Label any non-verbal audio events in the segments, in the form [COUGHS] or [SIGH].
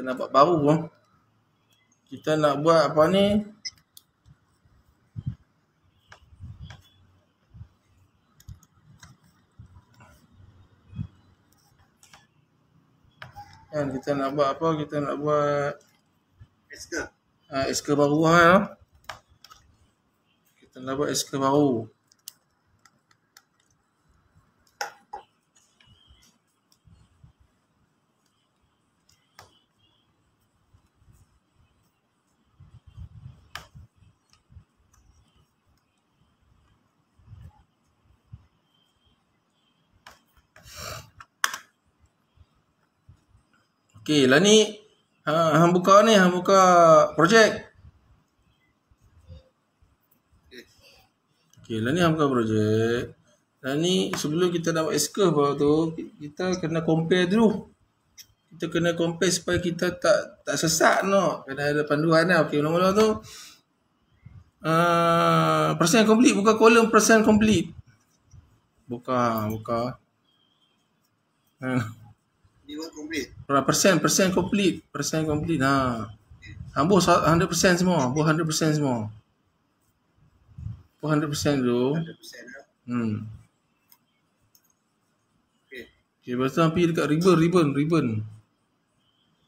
Kita nak buat baru ah. Kita nak buat apa ni? Kan kita nak buat apa? Kita nak buat Esker. uh, SK baru ya. Kita nak buat SK baru. Okey, lah ni ha, hang buka ni, hang buka projek. Okey, lah ni hang buka projek. Lah ni sebelum kita buat SK baru tu, kita kena compare dulu. Kita kena compare supaya kita tak tak sesat no. Kena ada panduan lah. Okey, mula-mula tu uh, persen complete buka kolom persen complete. Buka, buka. Ha. Complete. Berapa persen? Persen complete. Persen complete. Ha. Hambur 100% semua. Hambur 100% semua. Hambur 100% dulu. 100% lah. Hmm. Okey. Okay, lepas tu pergi dekat ribbon, ribbon, ribbon.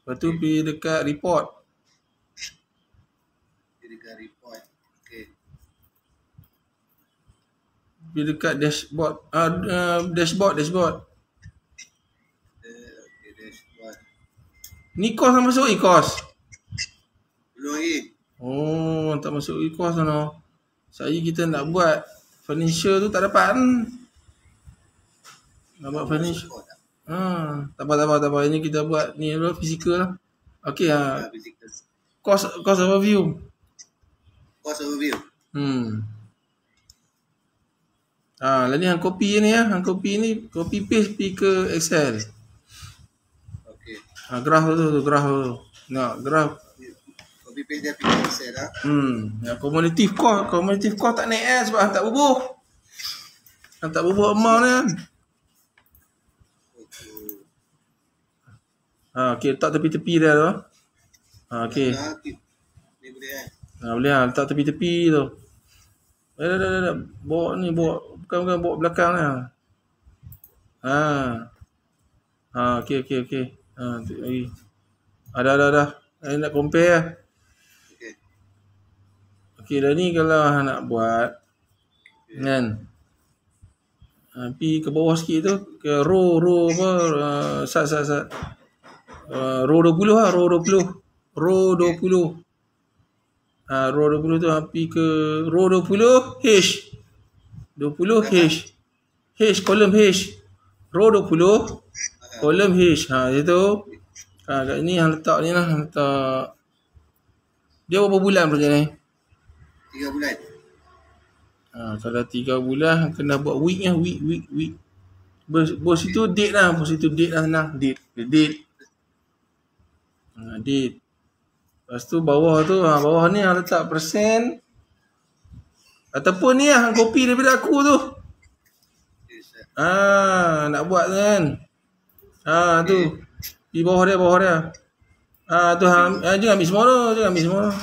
Lepas tu pergi dekat report. Dia dekat report. Okey. Pergi dekat dashboard. Ah, uh, dashboard, dashboard. Dia okey dashboard. Ni kos tak masuk e-kos. Belum lagi. Oh, tak masuk e-kos sana. Saya kita nak buat financial tu tak dapat kan. Nak buat tak? Ha, tak apa tak apa tak apa. Ini kita buat ni apa fizikal lah. Okey ha. Ah, physical. Cost cost overview. Cost overview. Hmm. Ah, ha, ni hang copy ni ya, hang copy ni copy paste pi ke Excel. Ha, graph tu tu graph tu. Nak graph. Copy paste dia pergi Excel lah. Hmm, ya cumulative cost, cumulative cost tak naik eh sebab hang tak bubuh. Hang tak bubuh amount ni. Ha, okey letak tepi-tepi dia tu. Ha, okey. Ah, boleh eh. Ha, boleh ha, letak tepi-tepi tu. Eh, dah, dah, dah, dah. Bawa ni, bawa. Bukan, bukan, bawa belakang. Ha. Ha. Ha, okey, okey, okey. Ha, tu lagi. Ada, ada, ada. Saya nak compare lah. Okey. Okey, dah ni kalau nak buat. Kan. Ha, pergi ke bawah sikit tu. Ke row, row apa. Uh, sat, sat, sat. Uh, row 20 lah, row 20. Row 20. Ha, row 20 tu ha, pergi ke row 20 H. 20 H. H kolom H. Row 20 kolom H. Ha itu. Ha kat ni hang letak ni lah, hang letak dia berapa bulan projek ni? Tiga bulan. Ha kalau 3 bulan hang kena buat week lah, week week week. Bos, bos itu date lah, bos itu date lah senang. Date, date. Ha, date. Lepas tu bawah tu, ha, bawah ni hang letak persen. Ataupun ni lah, hang copy daripada aku tu. Ah, nak buat tu kan. Ah, tu. Di bawah dia, bawah dia. Ah, tu hang, ah, jangan ambil semua tu, jangan ambil semua tu.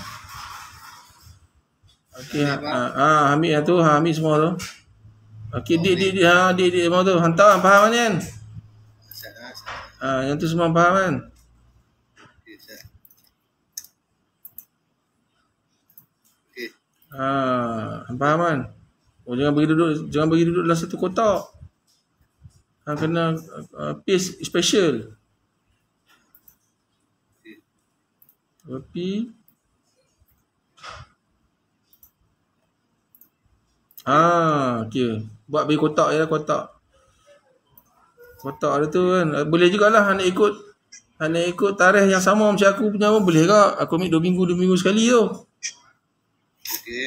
Okey, ah, ah, ambil yang tu, ha, ambil semua tu. Okey, dia dia dia ha, dia dia semua tu. Hantar faham kan? Ah, yang tu semua faham kan? Ah, faham kan? Oh, jangan bagi duduk, jangan bagi duduk dalam satu kotak. Hang kena uh, paste special. Copy. Ah, okey. Buat bagi kotak lah, kotak. Kotak dia tu kan. Eh, Boleh jugalah nak ikut nak ikut tarikh yang sama macam aku punya pun boleh ke? Aku ambil 2 minggu 2 minggu sekali tu. Okey.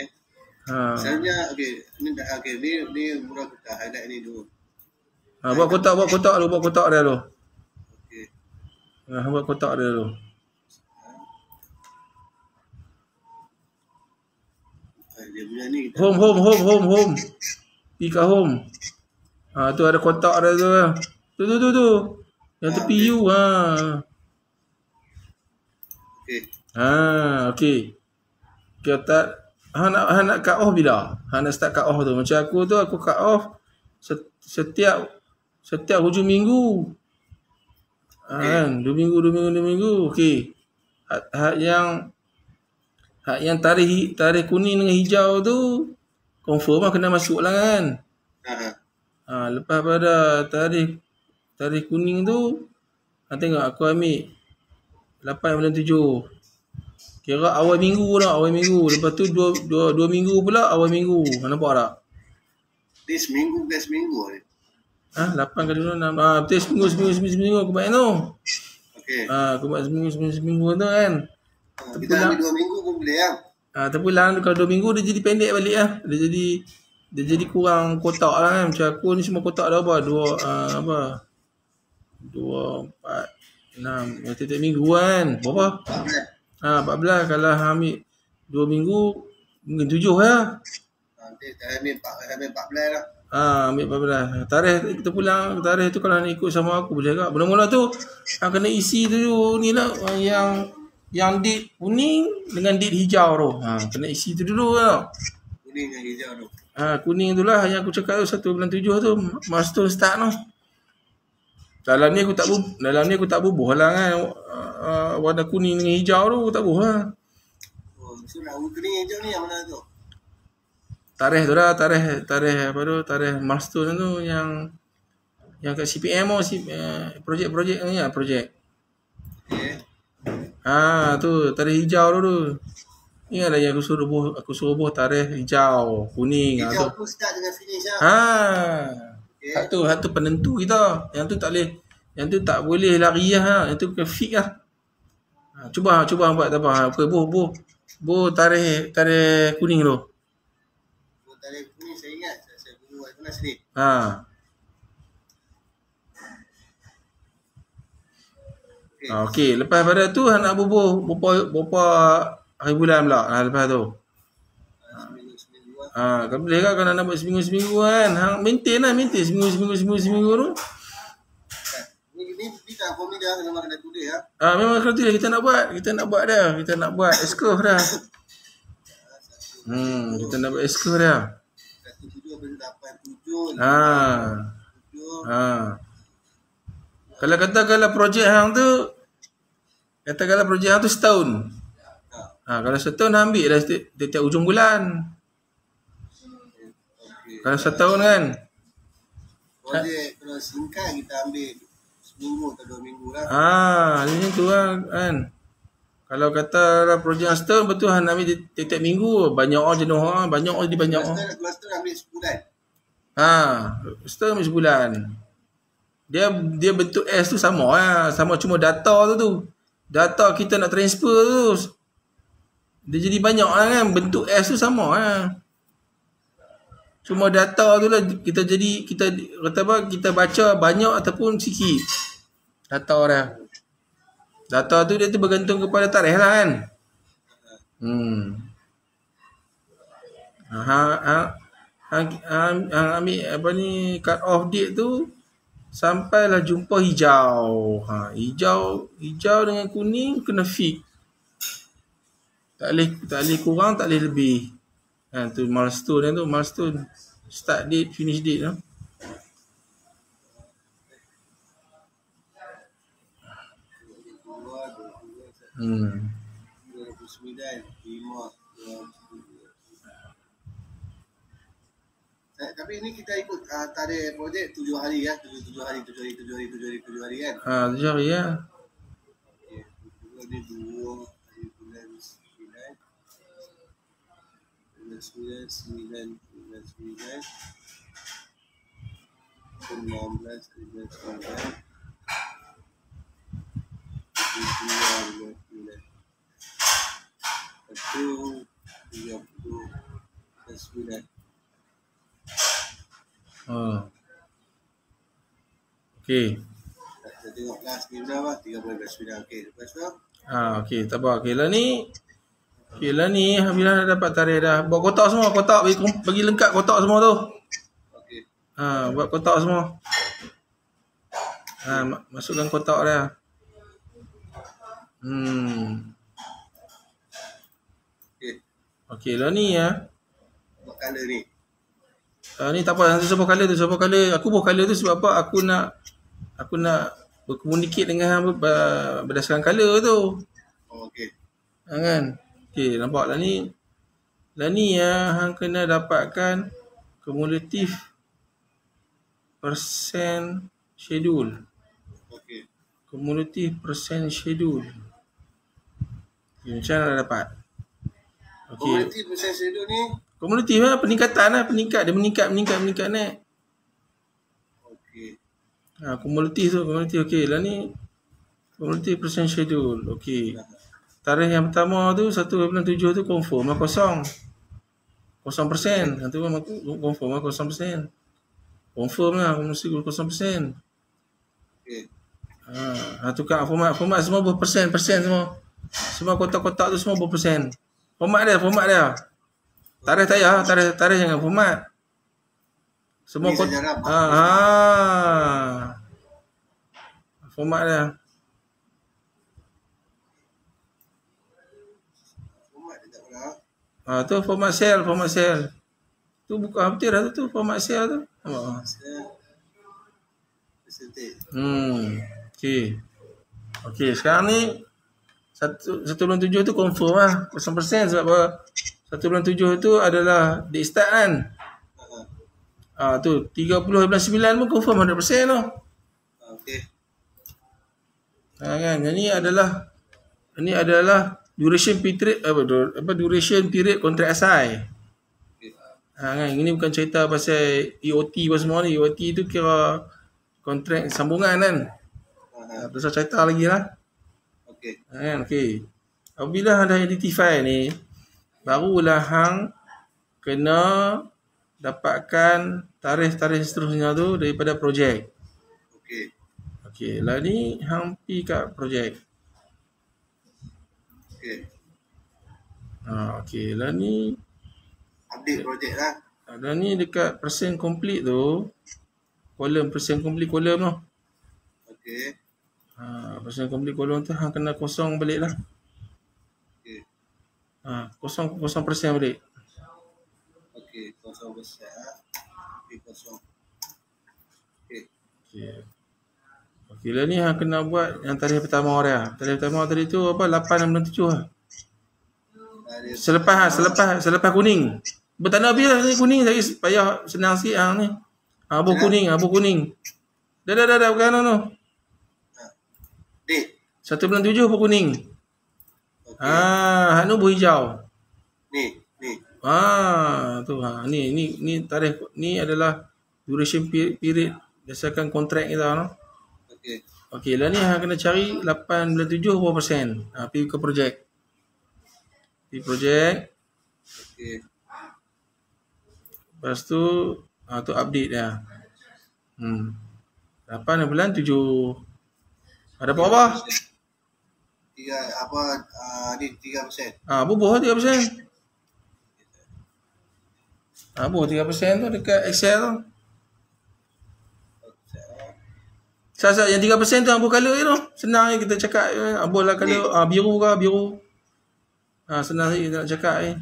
Ha. Misalnya, okey. Ni tak, okey. Ni, ni murah kita highlight ni dulu. Ha. buat kotak, buat kotak dulu, buat kotak dia dulu. Okey. Ha, buat kotak dia dulu. Ah, kita Home, home, home, home, home. Pergi kat home. Ha, tu ada kotak dia tu. Tu, tu, tu, tu. Yang tepi U. Ha. Okey. Ha, okey. Kau tak Ha nak, ha nak cut off bila? Ha nak start cut off tu. Macam aku tu, aku cut off set- setiap setiap hujung minggu. Ha, kan? Dua minggu, dua minggu, dua minggu. Okey. Hak, hak yang hak yang tarikh tarikh kuning dengan hijau tu confirm lah kena masuk lah kan. Ha lepas pada tarikh tarikh kuning tu ha, tengok aku ambil 8 bulan 7. Kira awal minggu dah, awal minggu. Lepas tu dua, dua, dua minggu pula awal minggu. Nampak tak? Ni seminggu ke seminggu ni. Ha, 8 kali 2, 6. Ha, betul seminggu, seminggu, seminggu, seminggu aku buat tu. Okey. Ha, aku buat seminggu, seminggu, seminggu tu kan. Ha, kita ambil dua minggu pun boleh ya. Ha, tapi lah kalau 2 minggu dia jadi pendek balik lah. Dia jadi dia jadi kurang kotak lah kan. Macam aku ni semua kotak dah apa? Dua, uh, apa? Dua, empat, enam. Tiap-tiap minggu kan. Berapa? Kan? Ha, 14 kalau ambil 2 minggu mungkin 7 lah. Nanti dah ambil empat, dah ambil empat belas lah. Ha, ambil 14. Tarikh kita pulang tarikh tu kalau nak ikut sama aku boleh tak? Mula-mula tu ha, kena isi tu ni lah ah, yang yang date kuning dengan date hijau tu. Ha, kena isi tu dulu tau. Kuning dengan hijau tu. Ha, kuning tu lah yang aku cakap tu 1 bulan 7 tu milestone start tu. Dalam ni aku tak bu dalam ni aku tak bubuh lah kan. Uh, warna kuning dengan hijau tu aku tak bubuh lah. Oh, so nak kuning hijau ni yang mana tu? Tarikh tu lah, tarikh tarikh apa tu, tarikh milestone tu yang yang kat CPM tu, si, uh, projek-projek ni lah, projek. Ha tu tarikh hijau tu tu. Ingat dah yang aku suruh buh, aku suruh buh tarikh hijau, kuning ha. Hijau pun start dengan finish lah. Ha. Okey. Hak tu, hak tu penentu kita. Yang tu tak boleh yang tu tak boleh lari lah. ha. Yang tu kena fix lah. Ha, cuba cuba buat tak apa. Ha, okay, buh buh. Buh tarikh tarikh kuning tu. Oh, tadi kuning saya ingat. Saya, sedih. Ha. Okey. Ha, okey, lepas pada tu hang nak bubuh berapa berapa hari bulan pula. Ha, lepas tu. Ah. Ha, kalau boleh kan kalau nak buat seminggu-seminggu kan. Hang maintain lah, maintain seminggu-seminggu seminggu-seminggu tu. Kan? Ni, ni, ni tak form ni dah memang kena tulis lah. Ha, memang kalau tu kita nak buat, kita nak buat dah. Kita nak buat escrow dah. [LAUGHS] Hmm, kita nak buat escrow dah. Satu tujuh, lepas tu lapan tujuh, Ha. tujuh. Ha. Kalau kata kalau projek hang tu kata kalau projek hang tu setahun. Ha. Ha, kalau setahun ambil dah setiap, setiap hujung bulan. Okey. Kalau setahun kan. Projek kalau singkat kita ambil seminggu atau dua minggu lah. Ha, macam tu lah kan. Kalau kata lah projek setahun betul hang ambil ti- tiap-tiap minggu banyak orang jenuh orang, banyak orang jadi banyak orang. Cluster ambil sebulan. Ha, setahun ambil sebulan. Dia dia bentuk S tu sama lah. Sama cuma data tu tu. Data kita nak transfer tu. Dia jadi banyak lah kan. Bentuk S tu sama lah. Cuma data tu lah kita jadi kita kata apa kita baca banyak ataupun sikit. Data dia. Data tu dia tu bergantung kepada tarikh lah kan. Hmm. Ha, ha, ha, hang, hang ambil apa ni cut off date tu sampailah jumpa hijau. Ha, hijau hijau dengan kuning kena fix. Tak boleh tak boleh kurang, tak boleh lebih. Ha, tu milestone tu, milestone start date, finish date tu. Dua, dua, dua, satu, Hmm. dua, tiga. Eh, tapi ini kita ikut uh, tarikh projek tujuh hari ya, tujuh tujuh hari, tujuh hari, tujuh hari, tujuh hari, tujuh hari kan. Ha, tu hari ya. Ni dua hari bulan sembilan, bulan sembilan, sembilan, bulan sembilan, enam belas, bulan sembilan, Okey. Kita tengok last ni berapa? Tiga bulan sembilan. Okey, lepas tu, Ha, okey, tak apa. Okey lah ni. Okey lah ni. Alhamdulillah dah dapat tarikh dah. Buat kotak semua. Kotak bagi, bagi lengkap kotak semua tu. okey. Ha, buat kotak semua. Ha, ma- masukkan kotak dia. Hmm. Okey, lah ni ya. Buat color ni. Uh, ni tak apa, nanti sebab color tu, sebab color. Aku buat color tu sebab apa? Aku nak aku nak berkomunikasi dengan hang ber- berdasarkan color tu. Oh, okey. Ha, kan? Okey, nampak lah ni. Lah ni ya, hang kena dapatkan kumulatif persen schedule. Okey. Kumulatif persen schedule. Okay, macam mana nak dapat? Okey. Community persen schedule ni. Kumulatif lah, peningkatan lah, peningkat. Dia meningkat, meningkat, meningkat naik. Ha, kumulatif tu, kumulatif. Okey, lah ni kumulatif persen schedule. Okey. Tarikh yang pertama tu 1.7 tu confirm lah kosong. Kosong persen. Yang tu confirm lah kosong persen. Confirm lah mesti kosong persen. Okey. Ha, ha tukar format. Format semua berpersen, persen semua. Semua kotak-kotak tu semua berpersen. Format dia, format dia. Tarikh tak payah, tarikh, tarikh jangan format. Semua sejarah. Ha, ha. Format dia. Format dia tak pernah. Ha, tu format sel, format sel. Tu bukan betul dah tu, format sel tu. Ha. Hmm. Okey. Okey, sekarang ni satu satu bulan tujuh tu confirm lah. Kosong persen sebab apa? Satu bulan tujuh tu adalah date start kan. Ha. Ah tu 30 bulan 9 pun confirm 100% tu. Ha, Okey. Ha kan. Yang ni adalah ini adalah duration period apa apa duration period kontrak. Okey. Ha kan. Ini bukan cerita pasal EOT apa semua ni. EOT tu kira kontrak sambungan kan. Ha. Ha, pasal cerita lagi lah. Okey. Ha, kan okey. Apabila hang dah identify ni, barulah hang kena dapatkan tarikh-tarikh seterusnya tu daripada projek. Okey. Okey, lah ni hang pi kat projek. Okey. Ha, okey, lah ni Update projek lah. ada ni dekat persen complete tu, kolom persen complete kolom tu. Okey. Ha, persen complete kolom tu hang kena kosong balik lah. Okey. Ha, kosong kosong persen balik. Kosong. Ha. Okey. Kosong. Okey. Okey. Okey, lah ni hang kena buat yang tarikh pertama dia. Tarikh pertama tadi tu apa 8 6 7 lah. Selepas ha, selepas selepas kuning. Bertanda habis lah ni kuning lagi payah senang sikit hang ni. Ha, abu kuning, abu kuning. Dah dah dah dah bukan tu. date. Satu bulan tujuh abu kuning. Okey. Ha, hak ni abu hijau. Ni. Ha, tu ha. Ni ni ni tarikh ni adalah duration pe- period berdasarkan kontrak kita no. Okey. Okey, lah ni hang kena cari 8 bulan 7 berapa persen. Ha, pergi ke projek. Pergi projek. Okey. Lepas tu, ha, tu update dia. Hmm. 8 bulan 7. Ada apa apa? Tiga apa uh, ni tiga persen. Ha, bubuh 3%. Ha, bubuh 3% tu dekat Excel tu. Sasa yang 3% tu abu color je tu. Senang je kita cakap je. Abu lah color ah, biru ke biru. Ha, senang je kita nak cakap je.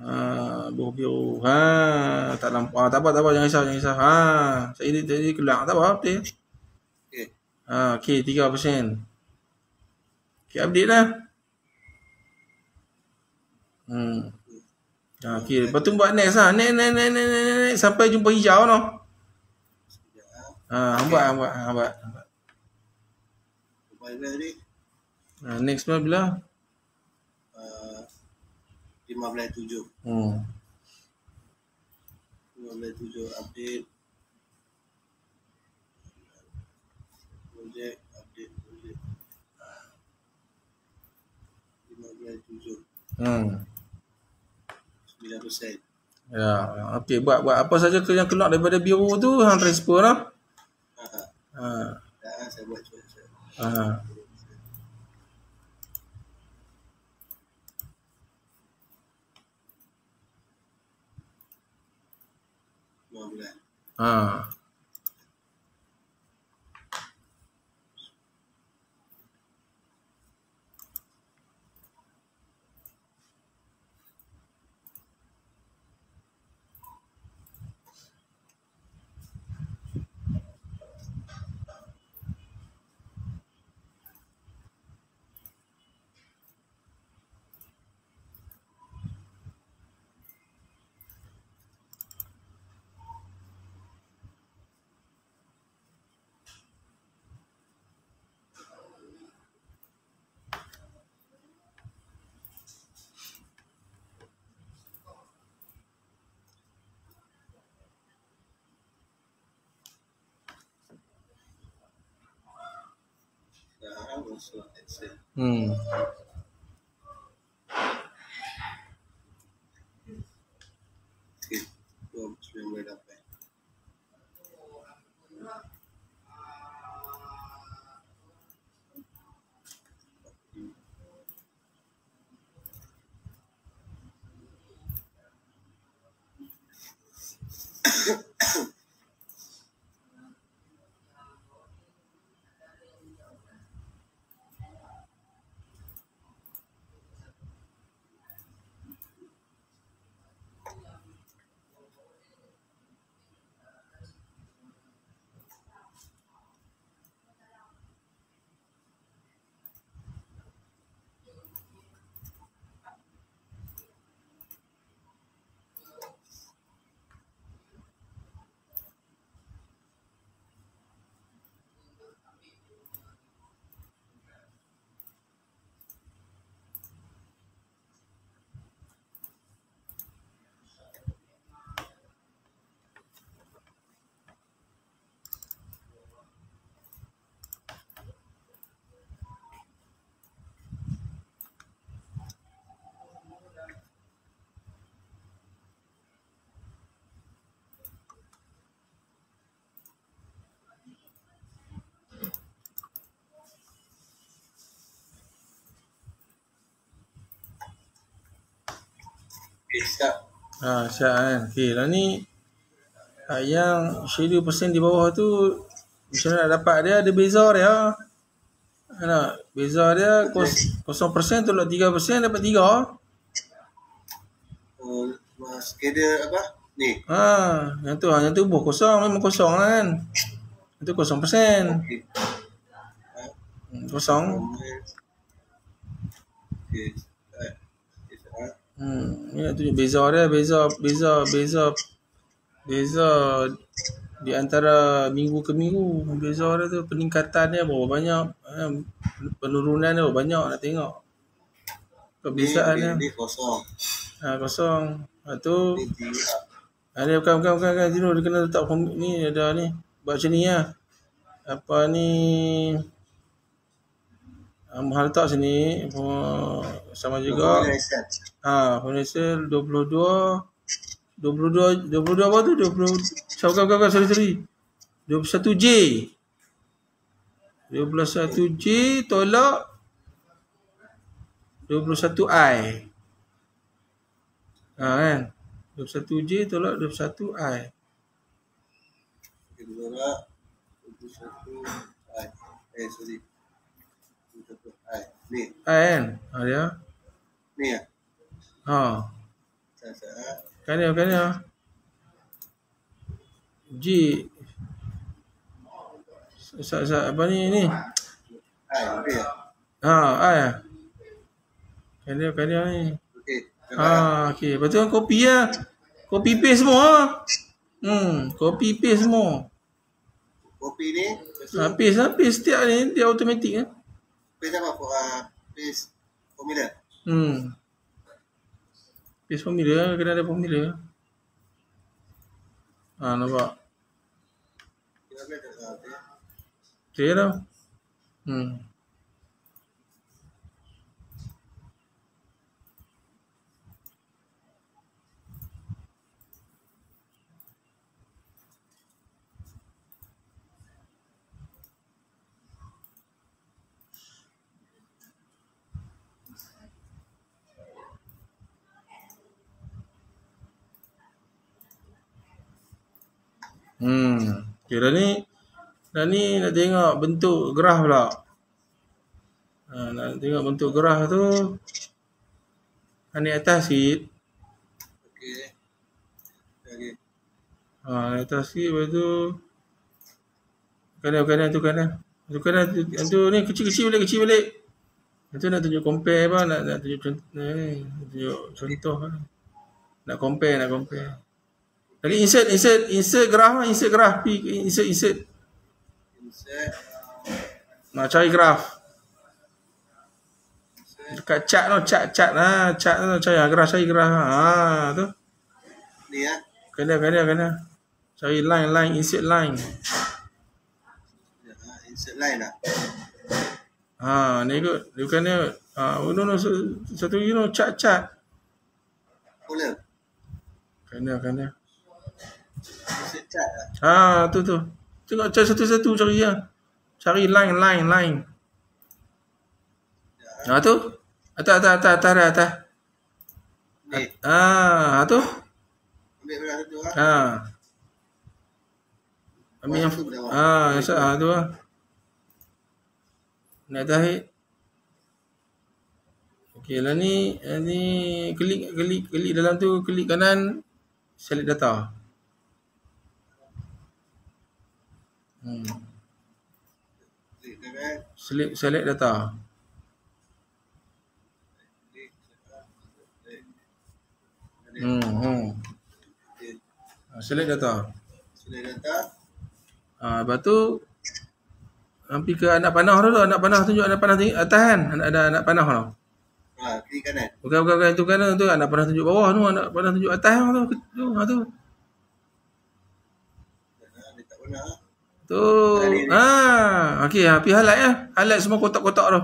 Ha, biru biru. Ha, tak nampak. Ha, tak apa tak apa jangan risau jangan risau. Ha, saya edit tadi kelak tak apa betul. Okey. Ha, okey 3%. Okey update lah. Hmm. Ha, okey, lepas tu buat next lah. Next, next, next, next, next, next, sampai jumpa hijau. Sekejap. Ha, buat, buat, buat. buat. Mobile bill ni Ha, next month bila? uh, 15.7. Hmm. 15.7 update. Projek update projek. 15.7. Hmm. 9%. Ya, okey buat buat apa saja ke yang keluar daripada biru tu hang transfer lah. Ha. ha. Ha. Dah saya buat cuba. Ha. Bulan. Ha. So, Siap. Ha, siap kan. Okey, lah ni ha, yang schedule persen di bawah tu macam mana nak dapat dia ada beza dia. Ana beza dia kos, 0% tolak 3% dapat 3. Uh, schedule apa? Ni. Ha, yang tu yang tu buh kosong memang kosong lah kan. Itu 0%. Okay. Hmm, Kosong. Okay. Hmm, ni nak tunjuk beza dia, beza beza beza beza di antara minggu ke minggu. Beza dia tu peningkatan dia berapa banyak, eh, penurunan dia berapa banyak nak tengok. Perbezaan dia. Kosong. Ha, kosong. Ha, tu. Ha, ni bukan bukan bukan bukan dia kena letak ni ada ni. Buat macam ni lah. Apa ni ha, Mahal letak sini sama juga. Ha, Financial 22 22 22 apa tu? 20 Siapa bukan bukan bukan sorry sorry. 21J. 21J tolak 21I. Ha kan? 21J tolak 21I. Kedua lah. Itu satu. I. Eh, sorry. Ni. I kan? Ha dia. Ni lah. Ha. Kan dia kan dia. G. Sa, sa, apa ni ni? I. Okey lah. Ha, I. Kan dia kan dia ni. Okey. Ha, okey. Lepas tu kan copy lah. Copy paste semua. ah. Hmm, copy paste semua. Kopi ni. Ha, lah, paste setiap ni dia automatik kan. paste apa? Uh, paste formula. Hmm. Paste formula, kena ada formula. Ha, nampak. Kita boleh tak. Clear tau. Hmm. Hmm. Okay, dah ni dah ni nak tengok bentuk graf pula. Ha, nak tengok bentuk graf tu. Ni atas sikit. Okey. Okey. Ha, ni atas sikit lepas tu kanan kanan tu kanan. Tu kanan tu, yang tu ni kecil-kecil balik kecil balik. Yang tu nak tunjuk compare apa nak nak tunjuk contoh ni, nak tunjuk contoh lah. Nak compare nak compare. Tadi insert insert insert graf lah, insert graf P insert insert Insert. nak cari graf. Dekat chart tu, chart chart lah, chart tu cari graf cari graf. Ha tu. Ni lah. Kena kena kena. Cari line line insert line. Ya, insert line lah. Ha, ni ikut. Dia bukan dia. Ha, oh, no, no, satu, satu you know, cat, cat. Boleh. Kena, kena. Lah. Ha, tu, tu. Tengok cari satu-satu cari ya. Cari line, line, line. Ha, tu. Atas, atas, atas, atas, atas. atas. Ni. Ha, tu. Ambil belah satu lah. Ha. Ambil yang ha, yang ha, tu lah. Naik atas hit. Okey lah ni, eh, ni klik klik klik dalam tu, klik kanan select data. Select select data. Hmm, hmm. Ha, select data. Sudah data. Ha, lepas tu Hampir ke anak panah tu. Anak panah tunjuk anak panah tinggi atas kan. Anak, ada anak panah tu. Ha, klik kanan. Bukan bukan bukan tu kanan tu anak panah tunjuk bawah tu. Anak panah tunjuk atas tu. Tu, ha, tu. Ha, Dia tak pernah. Tu. Ha, okey, ha, pergi highlight ya. Highlight semua kotak-kotak tu.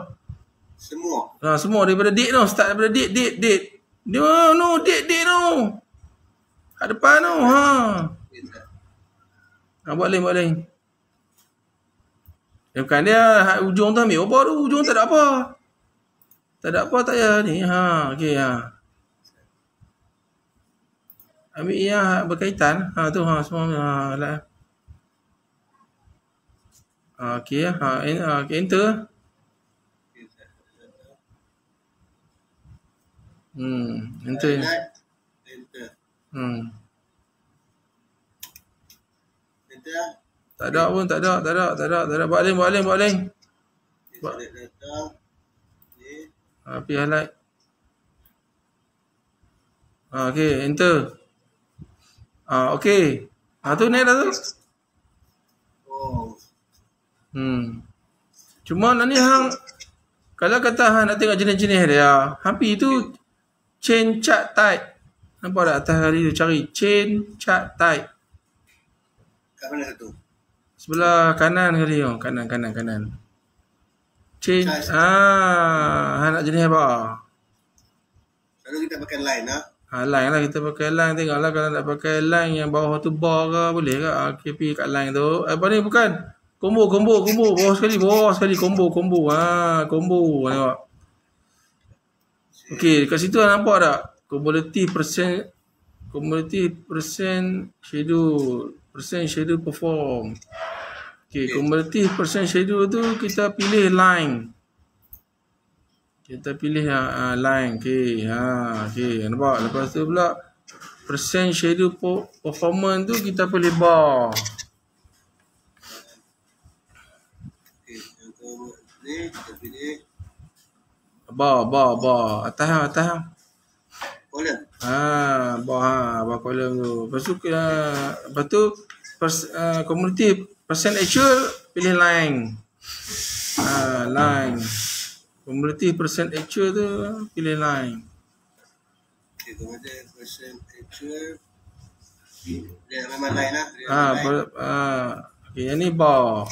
Semua. Ha, semua daripada date tu. Start daripada date, date, date. Dia no, date, date tu. Kat depan tu. Ha. Ha, buat lain, buat lain. Dia bukan dia ha, ujung tu ambil apa tu? Ujung tak ada apa. Tak ada apa tak payah ni. Ha, okey ha. Ambil yang berkaitan. Ha tu ha semua ha lah. Okey ha, en, ha okay, enter. Hmm, enter. Enter. Hmm. Enter. Tak ada pun, tak ada, tak ada, tak ada, tak ada. Buat lain, buat lain, buat lain. Klik Buat. data. Klik. Ha, pergi highlight. Ha, okey, enter. Ha, okey. Ha, tu naik dah tu. Oh. Hmm. Cuma nak ni hang kalau kata hang nak tengok jenis-jenis dia, hampir tu chain chart type. Nampak tak atas hari tu cari chain chart type. Kat mana satu? Sebelah kanan kali tu, kanan kanan kanan. Chain ah, hang nak jenis apa? Selalu kita pakai line lah. Ha, line lah kita pakai line tengoklah kalau nak pakai line yang bawah tu bar ke boleh ke ha, KP kat line tu apa ni bukan combo combo combo bawah sekali bawah sekali combo combo ha combo tengok okey kat situ nampak tak cumulative percent cumulative percent schedule percent schedule perform okey cumulative percent schedule tu kita pilih line kita pilih uh, line. Okey. Ha, okey. Nampak? Lepas tu pula percent schedule performance tu kita pilih bar. Ni kita pilih Bar, bar, bar. Atas ah, atas ah. column. Ha, bar ha, bar column tu. Lepas tu uh, lepas tu pers, uh, community percent actual pilih line. Ha, line. Community percent actual tu pilih line. Okey, kemudian percent actual. Dia memang line lah. Dia Ha, memang line. ber, ha. Okay, yang ni bar.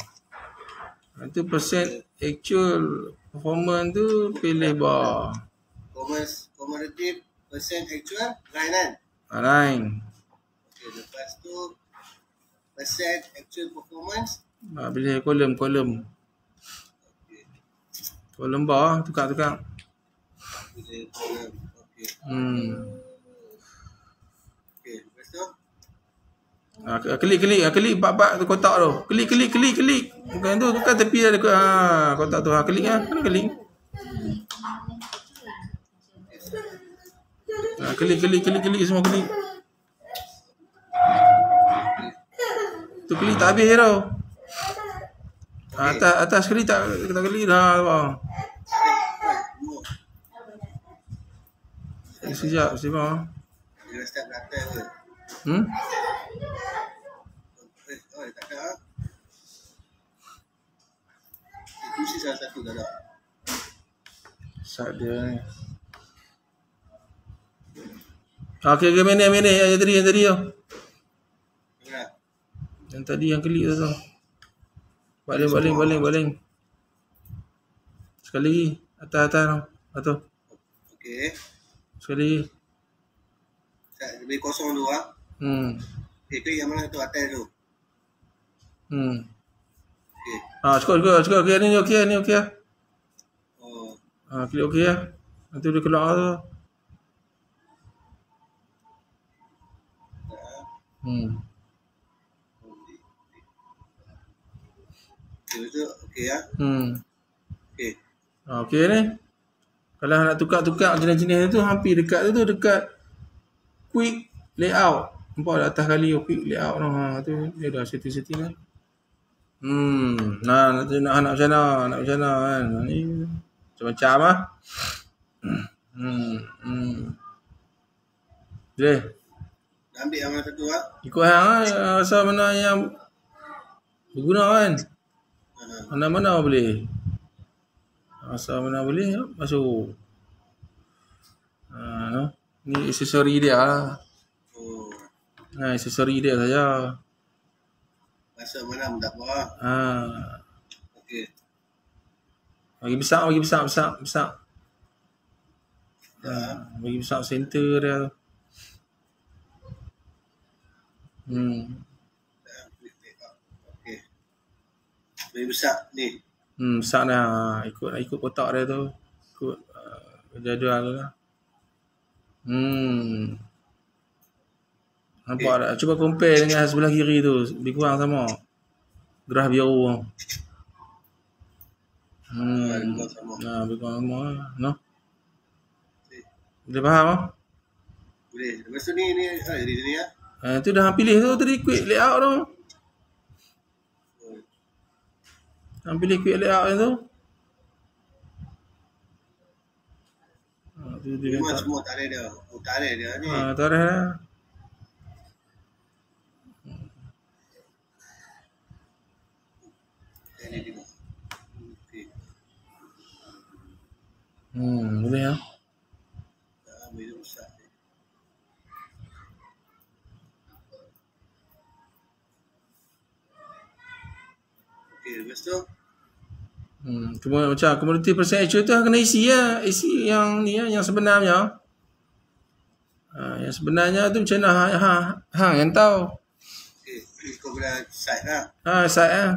Itu percent actual performance tu pilih bar. Commerce, commodity percent actual line kan? Line. Okey, lepas tu percent actual performance. Ha, pilih kolom, kolom. Okey, Kolom bar, tukar-tukar. pilih column. Okey. Hmm. Okey, lepas tu Ha, k- klik, klik. Ha, klik bab-bab tu kotak tu. Klik, klik, klik, klik. Bukan tu, bukan tepi ada ha, kotak tu. Ha, klik ha. Kena klik. Ha, klik, klik, klik, klik. Semua klik. Tu klik tak habis tau. Ha, atas, atas klik tak, tak klik dah. Ha, Sekejap, sekejap. dia start belakang ke? Hmm? Eh, oh, tak ada. ah. Kursi salah satu dah ada. Sat dia ni. Okey, okey, mana mana yang tadi yang tadi tu. Tengah. Yang tadi yang klik tu tu. Balik balik balik balik. Sekali lagi. Atas atas tu. Atas. Okey. Sekali lagi. Saya lebih kosong dulu ah. Hmm. Okey, yang mana tu atas tu. Hmm. Ah, cukup cukup cukup. Okey ni okey ni okey. Oh. Ah, klik okey ah. Nanti dia keluar tu. Hmm. Okey, ah. Hmm. Okey. Ah, okey ni. Kalau nak tukar-tukar jenis-jenis tu hampir dekat tu dekat quick layout. Nampak atas kali quick layout tu. Ha tu dia dah setting-setting dah. Hmm, nah nak nak nak macam mana? Nak macam mana kan? Ni macam-macam ah. Hmm. Hmm. Boleh. Nak ambil yang mana satu ah? Ikut hang ah, rasa mana yang berguna kan? Mana-mana boleh. Rasa mana boleh masuk. Ha, no? Ni aksesori dia lah. Oh. Ha, aksesori dia saja. Rasa mana mudah apa? Ha. Okey. Bagi besar, bagi besar, besar, besar. Ha, bagi besar center dia. Hmm. Okey. Lebih besar ni. Hmm, besar dah. Ikut ikut kotak dia tu. Ikut uh, jadual lah. Hmm. Nampak tak? Cuba compare dengan sebelah kiri tu. Lebih kurang sama. Gerah biru. Hmm. Nah, lebih kurang sama lah. No? Boleh faham ah? Boleh. Lepas tu ni ni ah ini ni ah. Ha, tu dah pilih tu tadi quick layout tu. Hang pilih quick layout yang tu. Ha, tu dia Semua kata. semua tarik dia. Oh, tarik dia ni. Ha, tarik dah. Ini dia. Okey. Hmm, boleh ah. Besar ni. Okey, lepas tu Hmm, cuma macam community percent actual tu kena isi ya. Isi yang ni ya, yang sebenarnya. Ha, yang sebenarnya tu macam mana ha, ha, hang yang tahu. okey, ikut belah side lah. Ha, site ah.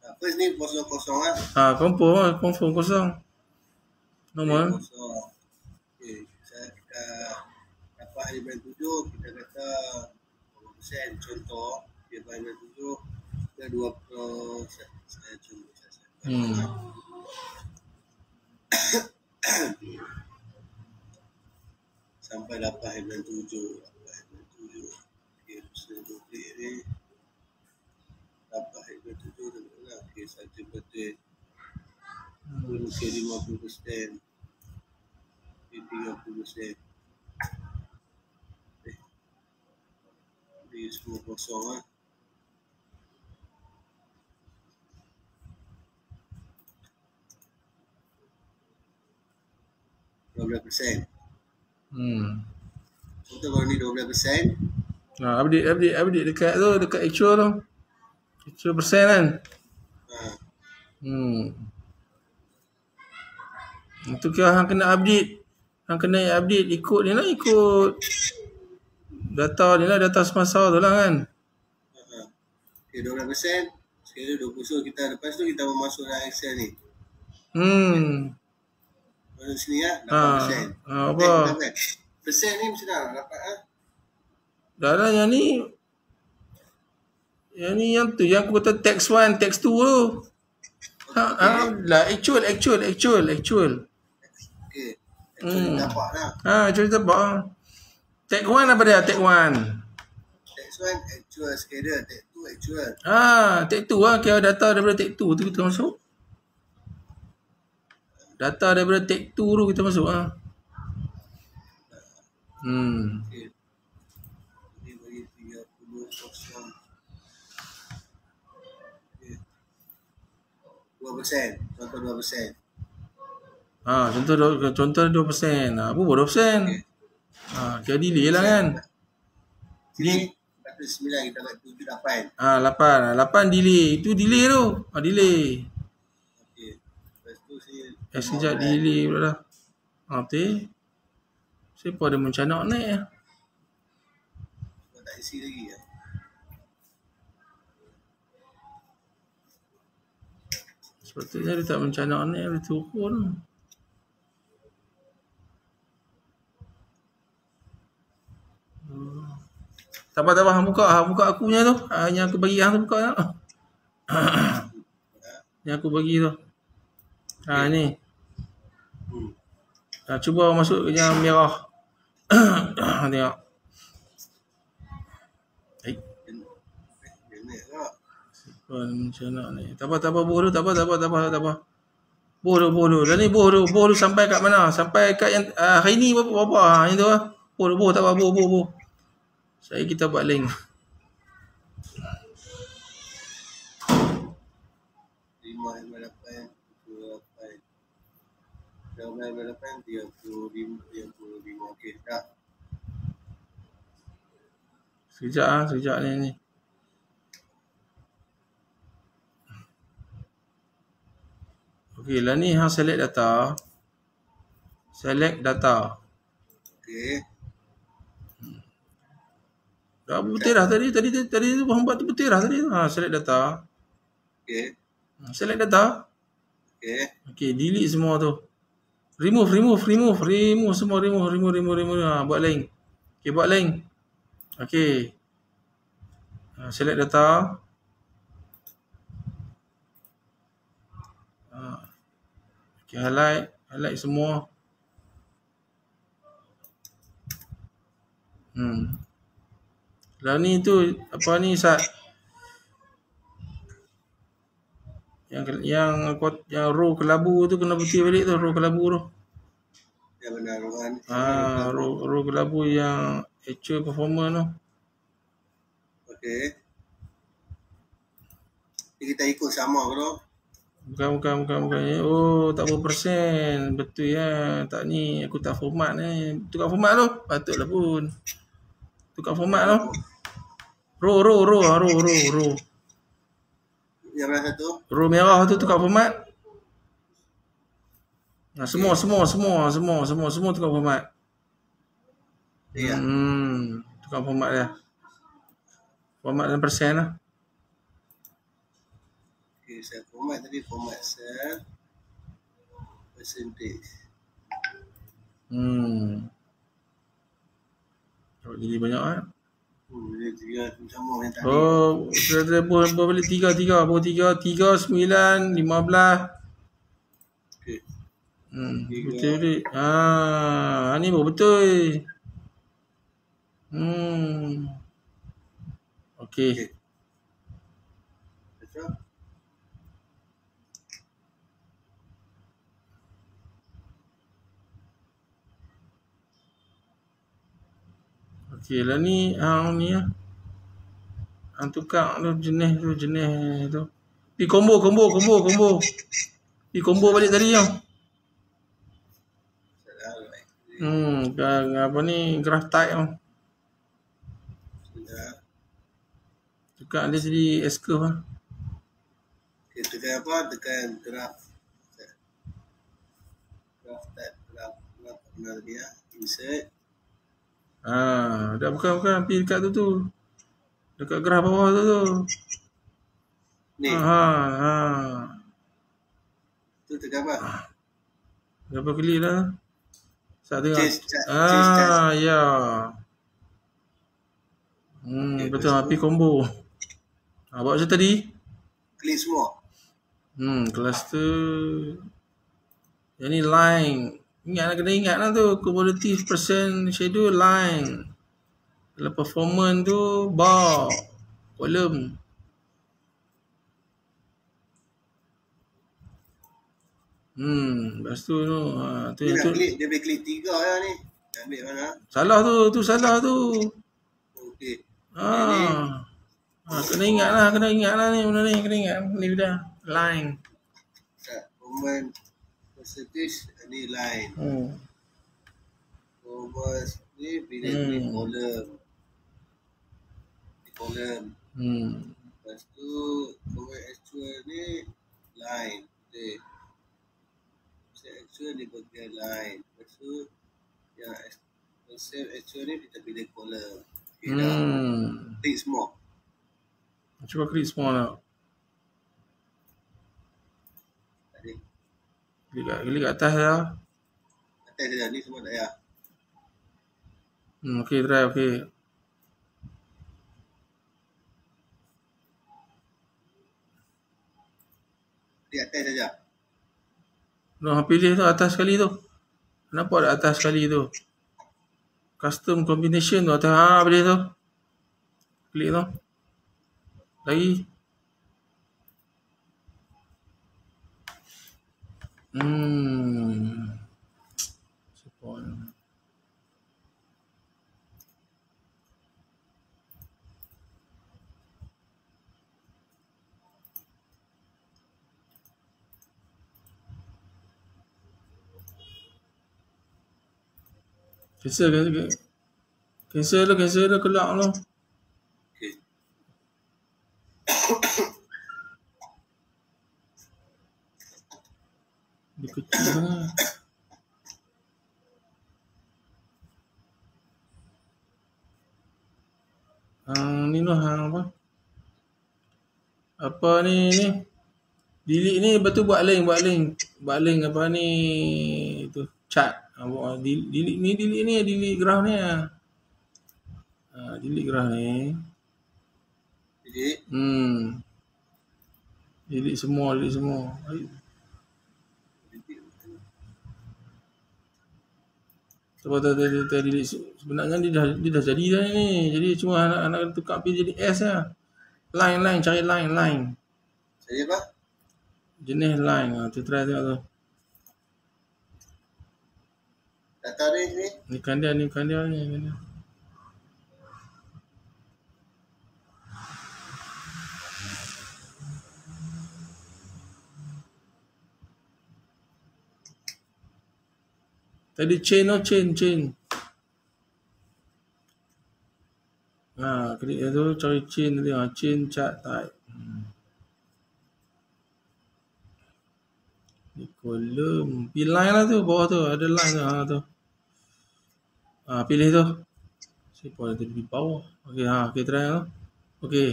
Ah, First ni kosong-kosong lah. Ha, confirm lah, confirm kosong. Normal. Kosong. Okey, saya kita dapat elemen tujuh, kita kata 20% contoh, dia elemen tujuh, kita 20 saya, saya contoh saya. Hmm. Sampai dapat elemen tujuh, dapat elemen tujuh. Okey, saya duplik ni. Dapat elemen tujuh tu lah. Okey, satu Mungkin 50 persen. Mungkin 30 persen. Eh. Dia semua kosong lah. Dua belas persen. Hmm. Contoh kalau ni dua belas persen, Ha, update, update, update dekat tu, dekat actual tu. Actual persen kan. ha, Hmm. Itu kira hang kena update. Hang kena update ikut ni lah, ikut data ni lah, data semasa tu lah kan. ha, ha. Okay, dua belas persen. Sekali dua puluh kita lepas tu kita masuk dalam Excel ni. Hmm. Masuk sini lah, Ha, lapan persen. ha, apa? Persen ni macam mana? Dapat ah? Dah lah yang ni. Yang ni yang tu, yang aku kata text 1, text 2 tu. Ha, ha, lah, actual, actual, actual, actual. Hmm. dapat lah. Ha, actual kita. Tag 1 apa dia? Tag 1. Text one actual schedule, text two actual. Ah, take two lah. Kira data daripada take two tu kita masuk. Data daripada take two tu kita masuk ah. Hmm. Okay. Ini bagi 30 kosong. Okay. 2%. Contoh 2%. Contoh dua- contoh 2%. Ah, apa buat 2%? Okay. Ah, kira delay lah kan. Sini 49 kita dapat 78. Ah, 8. Ah, 8 delay. Itu delay tu. Ah, delay. Okey. Lepas tu sini Eh sekejap delay pula dah. Ha betul. Siapa ada mencanak naik? Sebab tak isi lagi ya. Sepatutnya dia tak mencanak naik dia turun. Tak apa hang buka hang buka aku punya tu. Ah, yang aku bagi hang tu buka tak? [COUGHS] yang aku bagi tu. Ha ni. Ha, cuba masuk yang merah. [COUGHS] Tengok. Eh? Simpan macam nak ni. Tak apa, tak apa, boh dulu. Tak apa, tak apa, tak apa, tak apa. Boh dulu, boh dulu. Dah ni boh dulu. Boh dulu sampai kat mana? Sampai kat yang uh, hari ni berapa? berapa? Ha, yang tu lah. Boh dulu, boh. Tak apa, boh, boh, boh. Saya kita buat link. lima lima lapan dua lapan lima lima lapan tiga puluh lima tiga puluh lima okey dah Sekejap ah, sekejap ni ni. Okey, lah ni hang select data. Select data. okey Dah betul dah tadi tadi tadi, tadi tu hang buat tu betul dah tadi. Ha, select data. okey Ha, Select data. okey Okey, delete semua tu. Remove, remove, remove, remove semua, remove, remove, remove, remove. Ha, buat lain. Okey, buat lain. Okey. Ha, select data. Ha. Okey, highlight, highlight semua. Hmm. Lah ni tu apa ni Sat? Yang yang yang row kelabu tu kena putih balik tu row kelabu tu. yang benar Rohan Ah, row, row kelabu yang actual performer tu. okey kita ikut sama ke Bukan bukan bukan bukan. Oh, tak berapa persen. Betul ya. Tak ni aku tak format ni. Tukar format tu. Patutlah pun. Tukar format tu. Row row row ah, row row row. yang mana satu Row merah tu tukar format. Nah, semua semua semua semua semua semua tukar format. ya Hmm, tukar format dia. Format dan persen lah. okey saya format tadi format cell percentage Hmm. Jadi banyak kan? hmm Oh, kita ada buat buat balik tiga tiga, buat tiga tiga sembilan lima belas. okey Hmm, Tiga. betul betul. Ah, ni baru betul. Hmm. Okey. okey betul Okey lah ni hang ni lah. Hang tukar tu jenis tu jenis tu. Pi combo combo combo combo. Pi combo balik tadi right Hmm, kan apa ni graph type sudah Tukar dia jadi S curve lah. tekan apa tekan graph graph tab graph graph benar dia insert Ha, dah bukan bukan pi dekat tu tu. Dekat graf bawah tu tu. ni Ha ha. tu apa Berapa kali dah? Saya tengok. Change chart. Ah, ya. Hmm, Okay, betul api combo. Ha, buat macam tadi. klik semua Hmm, cluster. Yang ni line. Ingat lah, kena ingat lah tu. Cumulative percent shadow line. Kalau performance tu bar. Column. Hmm, lepas tu tu. Ha, tu, dia tu. klik dia boleh klik tiga lah ni Dia ambil mana Salah tu, tu salah tu. okey Ha. Ha, kena ingat lah, kena ingat lah ni benda ni. Kena ingat. Ni dah. Line. tak command percentage ni line Hmm. command ni bila Hmm. ni ni column Hmm. lepas tu command actual ni line okey konsep actual di bahagian line. Lepas tu yang ex- konsep actual ni kita pilih column. Okay, dah. Hmm. Klik semua. Cuba klik semua nak. Klik kat, klik kat atas ya. Atas dia ni semua tak payah. Hmm, okey, try okey. Di atas saja. Noh, pilih tu atas sekali tu. Nampak tak atas sekali tu? Custom combination tu atas. Ha, pilih tu. Klik tu. Lagi. Hmm. Cancel, cancel. Cancel lah, cancel lah, kelak lah. Okey. Dia kecil sangat. Hang ni lah hang apa? Apa ni ni? Delete ni betul buat link, buat link. Buat link apa ni? Tu chat. Ha, buat- del- delete ni, delete ni, delete graph ni. ah. Ha, delete graph ni. Jadi, Hmm. Delete semua, delete semua. Ai, Sebab tadi tadi tadi sebenarnya dia dah dia dah jadi dah ni. Jadi cuma anak anak tukar pi jadi S lah. Line line cari line line. saya apa? Jenis line ah tu try tengok tu. Data range ni. Ni kan dia ni kan dia ni Tadi chain oh chain chain. Ha, klik dia tu cari chain tadi ha, chain chart type. Hmm. Kolom. Pilih lah tu bawah tu ada line tu ha tu. Ha, pilih tu. Siapa ada di bawah. Okey ha, okey try tu. Okey.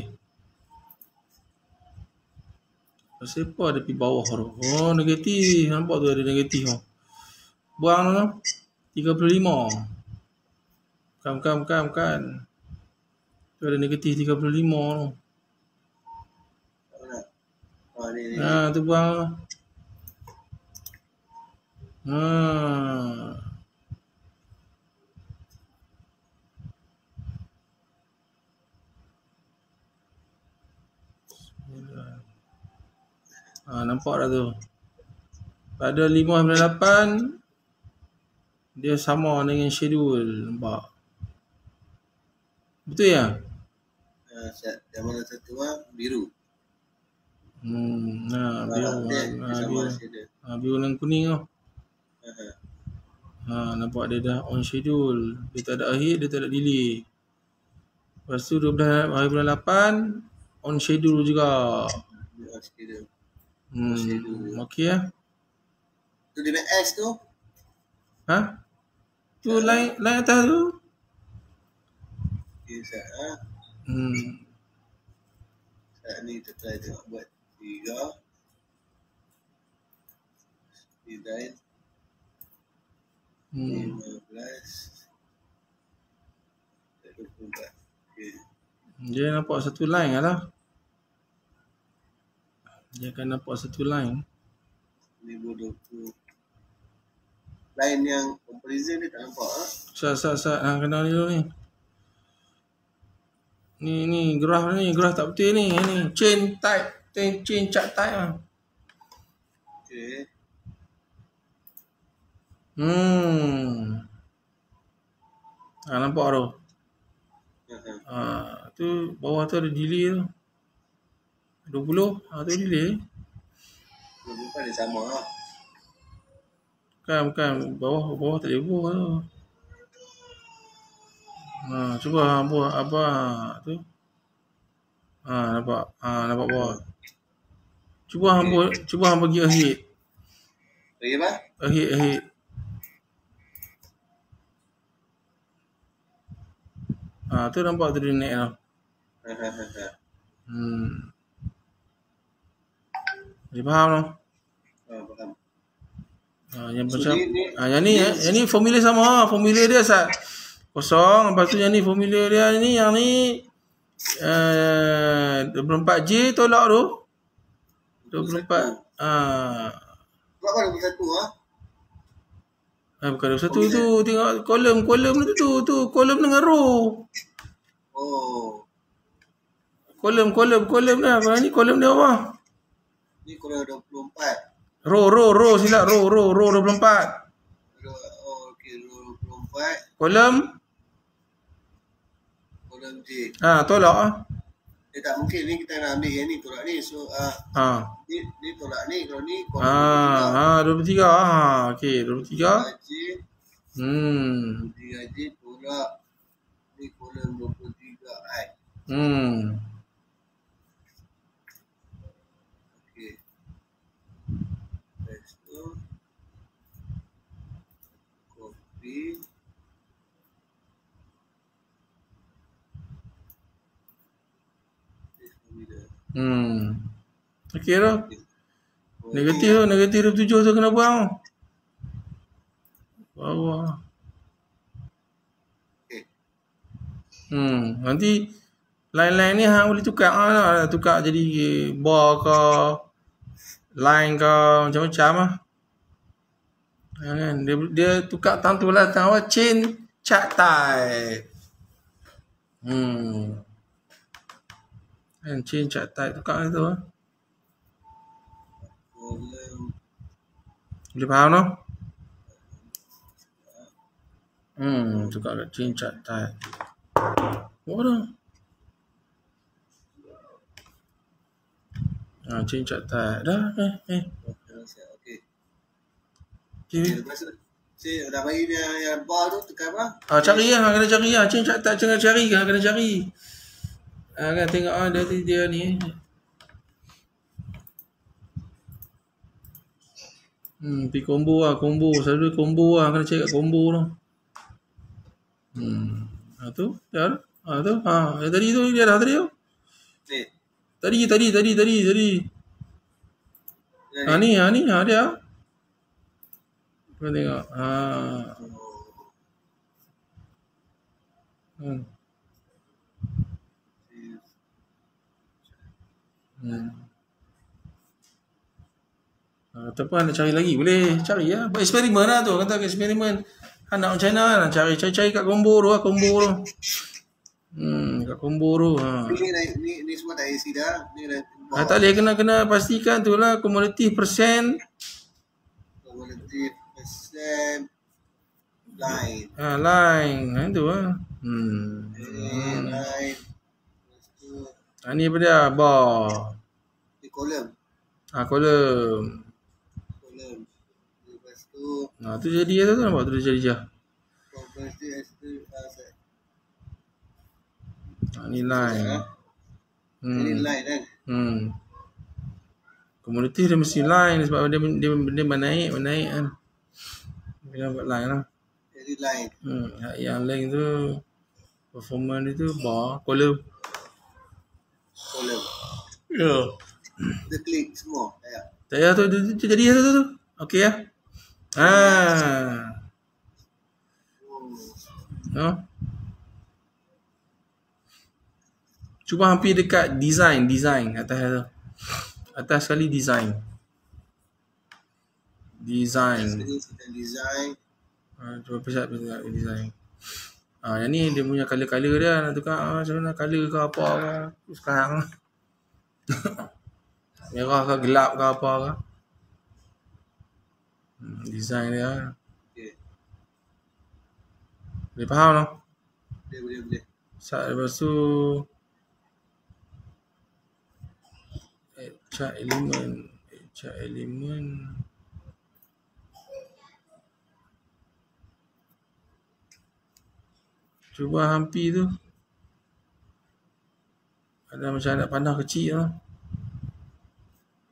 Siapa ada di bawah tu? Oh, negatif. Nampak tu ada negatif tu. Buang tu. 35. Kam kam kam kan. Tu ada negatif 35 tu. Oh, ni, ni. Ha, tu buang. Ha. Ha, nampak dah tu. Pada 598 dia sama dengan schedule nampak. Betul ya? Uh, yang mana satu ah biru. Hmm, nah, Kalau biru, ha, dia sama biru, ha, biru dan kuning tu. Uh-huh. Ha, nampak dia dah on schedule. Dia tak ada akhir, dia tak ada delay. Lepas tu 12 hari bulan 8 on schedule juga. Dia on schedule. Hmm, okey ya. Tu dia S tu. Ha? tu lain lain atas tu? Okay, sat ha? hmm. Sat ni kita try tengok buat tiga. Design. lain. Hmm. Lima belas. Dia nampak satu line lah. Dia akan nampak satu line. Ni bodoh lain yang comparison ni tak nampak ah. Eh? Sat sat sat ha, kena ni dulu ni. Ni ni graf ni graf tak betul ni. Ni chain type chain chain chart type ah. Okey. Hmm. Ha, nampak tu. Ha, tu bawah tu ada delay tu. 20 ha, ah, tu delay. Bukan ada sama lah. Bukan, bukan. Bawah, bawah tak boleh buah tu. Ha, cuba ha, buah apa tu. Ha, nampak. Ha, nampak bawah. Cuba hang buat, cuba hang bagi ahead. Bagi apa? Ahit, ahit. Ha, tu nampak tu dia naik tau. Ha, ha, ha. Hmm. Dia faham tau. Ha. Ha, yang So, macam ni- ha, yang ni eh, yang ni formula sama. Formula dia sat kosong. Lepas tu yang ni formula dia ni yang ni uh, 24J tolak tu. 24 ah Buat apa 21 ha? Ah, bukan satu tu tengok kolom kolom tu tu tu kolom dengan row. Oh. Kolom kolom kolom dah. Apa ni kolom dia apa? Ni kalau 24. Row row row silap row row row 24. Kalau oh okey 24 Kolom kolom J. ah tolak ah. Eh tak mungkin ni kita nak ambil yang ni tolak ni. So uh, Ha. ni ni tolak ni kalau ni kolom Ah, ha 23 ah. Okey 23. 23 J Hmm. 23 J tolak ni kolom 23 I. Hmm. Okey. Lepas tu copy Paste formula. Hmm. Okey. Oh, Negatif tu, negatif 27 tu kena buang. Bawah. Hmm, nanti line-line ni hang boleh tukar ah, tukar jadi bar ke line ke macam-macam ah. Ha, kan dia dia tukar tang tu lah tang apa chain chart type. Hmm. Kan chain chart type tukar tu ah. Kolom Boleh faham tak? Hmm, tukar kat chain chart type. What dah? Ha, chain chart type. Dah, eh, eh. Okey. Okey. Okay. Lepas tu saya dah bagi dia yang bar tu tekan apa? Ah, cari lah, kena cari lah. Chain chart type kena cari kan, kena cari. Ah, kan tengok ah dia, dia ni. Hmm, pergi combo lah, combo. Selalu combo lah, kena cari kat combo tu. Hmm. Ha tu, dah. Ha tu. Ha, yang tadi tu dia dah tadi tu. Ni. Tadi, tadi, tadi, tadi, tadi. Ha ni, ha ni, ha dia. Kau tengok. Ha. Hmm. Hmm. Ha, ataupun nak cari lagi boleh cari ya. Buat eksperimen lah tu. Kata eksperimen. Anak macam mana lah. Cari, cari, cari kat combo tu lah. Combo tu. Hmm, kat combo tu. Ha. Ni ni ni, semua tak isi dah. Ni dah Ha, tak boleh kena kena pastikan tu lah kumulatif persen Quality percent line. ha, line. Ha, tu lah. Hmm. Line. Lepas tu Ha, ni apa dia? Bar. ni kolom. Ha, kolom. Kolom. Lepas tu Ha, tu jadi tu, tu nampak tu jadi je. S2 asset. Ha, ni line. Ni Hmm. line kan. Hmm. Komuniti dia mesti line sebab dia dia, dia menaik menaik kan. Dia buat line lah. Jadi line. Hmm. Yang lain tu performance dia tu bar kolom. Ya. Kita klik semua. Ya. Tak payah tu, tu, tu, tu jadi tu tu. Okey ya. Ha. Oh. No. Cuba hampir dekat design, design atas tu. Atas sekali design. Design. Design. Ha, cuba pencet pencet design. Ha, yang ni dia punya color-color dia nak tukar ha, macam mana color ke apa ke. Sekarang lah. [LAUGHS] Merah ke gelap ke apa ke. Hmm, design dia. Okey. Boleh faham tak? Boleh boleh boleh. Sat lepas tu chart element add chart element cuba hampir tu ada macam ada panah kecil tu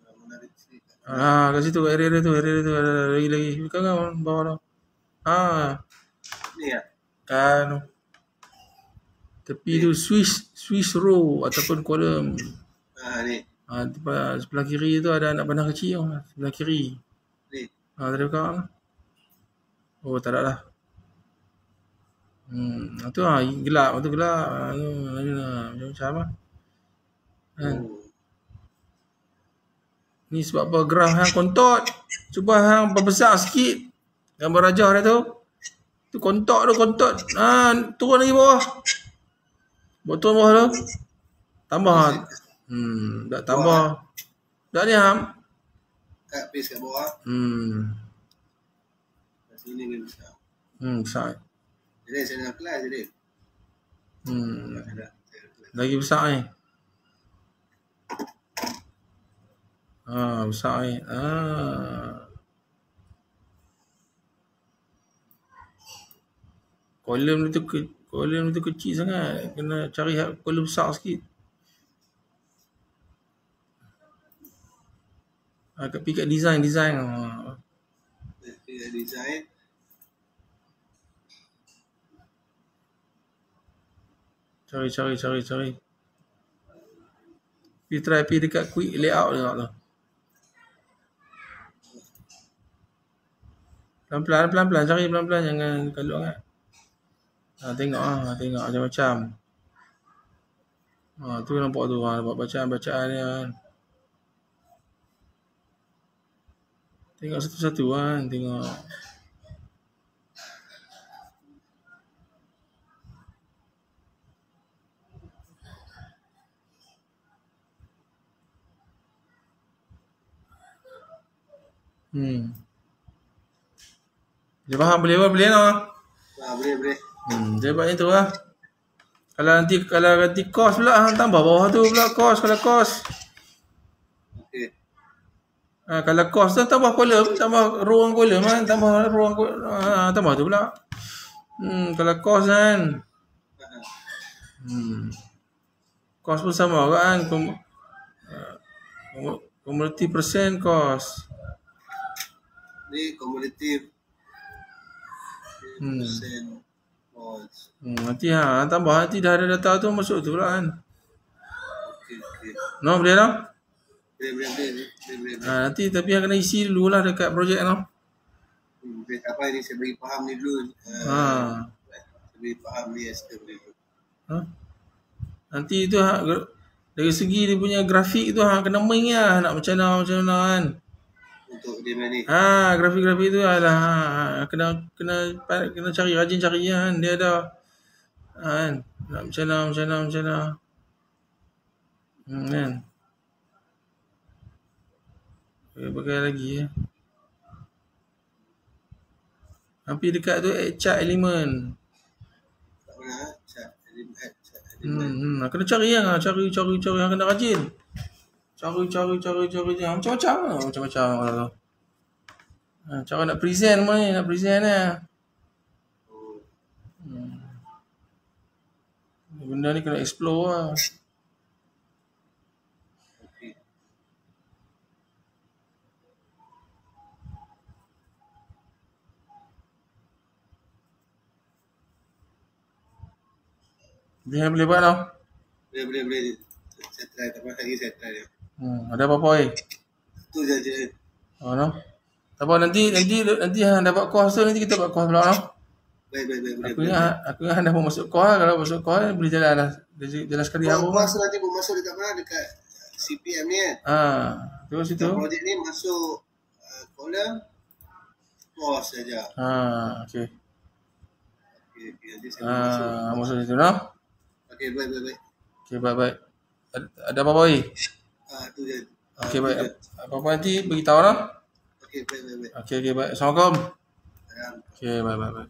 Ah, Mana kecil. Ah, kat situ area dia tu, area dia tu ada lagi lagi. Bukan kan bawah tu. Ah, Ni ya. kan tepi tu Swiss Swiss row ataupun kolam. Ah ni. Tepat sebelah kiri tu ada anak panah kecil tu. Sebelah kiri. Ni. Ah, tadi kau lah. Oh, tak ada lah. Hmm, tu ah gelap, tu gelap. Tu lagi lah. Macam apa? Kan? Oh. Ni sebab apa gerah hang kontot. Cuba hang perbesar sikit. Gambar rajah dia tu. Tu kontot tu kontot. Ha, turun lagi bawah. Turun bawah tu. Tambah. Hmm, tak tambah. Tak ni ham. Kat base kat bawah. Hmm. Kat sini ni besar. Hmm, besar. Jadi saya nak kelas jadi. Hmm. Lagi besar ni. Ah, besar ni. Ah. Kolom tu ke, kolom tu kecil sangat. Kena cari hak kolom besar sikit. Ah, kat pergi kat design, design. Ah. Dia design. Cari, cari, cari, cari. Pergi try pergi dekat quick layout tengok tu. Pelan-pelan, pelan-pelan. Cari pelan-pelan. Jangan kalut sangat. Ha, tengok ah, tengok macam-macam. Ha, tu nampak tu. Ha, nampak bacaan-bacaan dia kan. Tengok satu-satu kan. Tengok. Hmm. Dia faham boleh apa boleh lah. Ah boleh boleh. Hmm, dia buat itu lah. Kalau nanti kalau nanti kos pula hang tambah bawah tu pula kos kalau kos. Okey. Ha, kalau kos tu tambah kolom, tambah ruang kolom kan, tambah ruang ha, tambah tu pula. Hmm, kalau kos kan. Hmm. Kos pun sama kan. Kom, uh, community persen kos. Ni kumulatif. Hmm. Hmm, nanti ha, tambah nanti dah ada data tu masuk tu pula kan. Okey okey. No, boleh tak? Boleh boleh boleh. Ha, nanti tapi yang kena isi dulu lah dekat projek tu. Hmm, boleh tak apa ni saya bagi faham ni dulu. Ah, Ha. Saya bagi faham ni SK boleh. Ha? Nanti tu ha, dari segi dia punya grafik tu ha, kena main lah nak macam mana macam mana kan. Untuk dia ni. Ha, grafik-grafik tu adalah ha, ha, kena kena kena cari rajin cari kan. Dia ada ha, kan. Nak macam mana macam mana macam mana. Hmm, kan. Eh, pakai lagi ya. Hampir dekat tu eh, chart element. Tak pernah. ah. Chat. Chat. Hmm, hmm. kena cari yang cari cari cari yang kena rajin. Cari cari cari cari yang macam-macam lah, macam-macam kalau tu. Ha, cara nak present pun ni, nak present ni. Hmm. Benda ni kena explore lah. Boleh boleh buat tau. Boleh boleh boleh. Saya try tak lagi saya try dia. Hmm, ada apa-apa eh? Tu je je. Oh, no? Tak apa nanti nanti nanti hang dapat course tu nanti kita buat course pula no. Baik baik baik. Aku ingat aku ingat hang dah masuk course kalau masuk course boleh jalan lah. Dia jelas sekali apa. Masa nanti pun masuk dekat mana dekat CPM ni kan. Ha, terus situ. Kita projek ni masuk uh, kolom pos saja. Ha, okey. Okey okey nanti saya masuk. Ha, masuk situ no. Okey baik baik baik. Okey, baik-baik. Ada, ada apa-apa lagi? Ah tu je. Okey, baik. Apa-apa nanti beritahu lah. Okey baik baik baik. Okey, okey, baik. Assalamualaikum. Okey, baik, baik, baik.